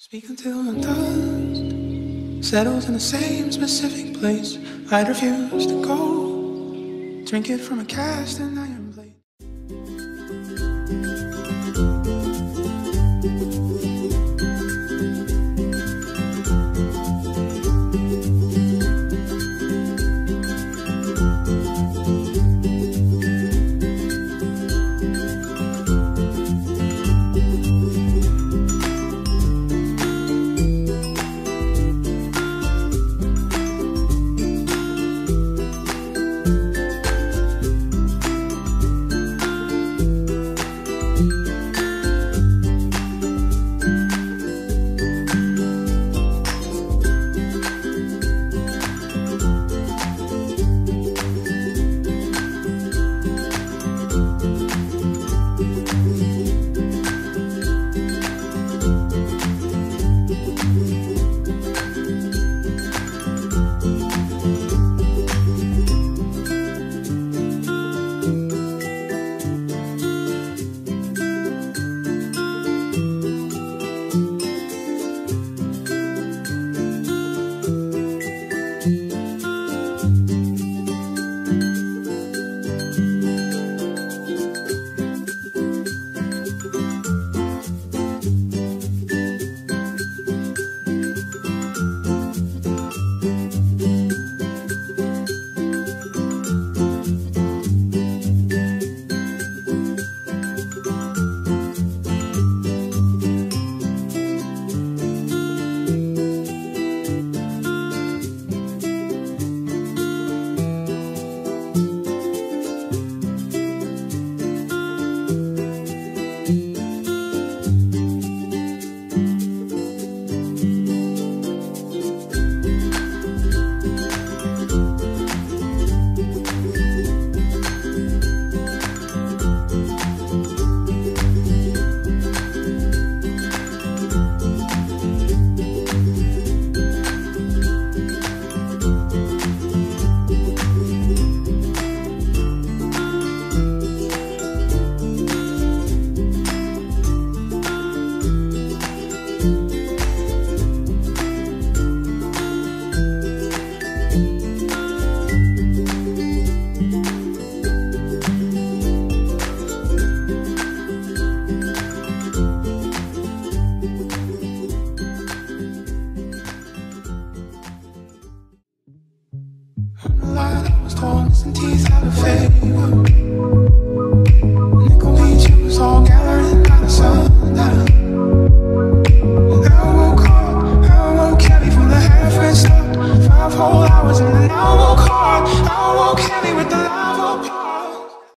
Speak until the dust settles in the same specific place. I'd refuse to go. Drink it from a cast and I plate. whole hours and I won't I won't carry with the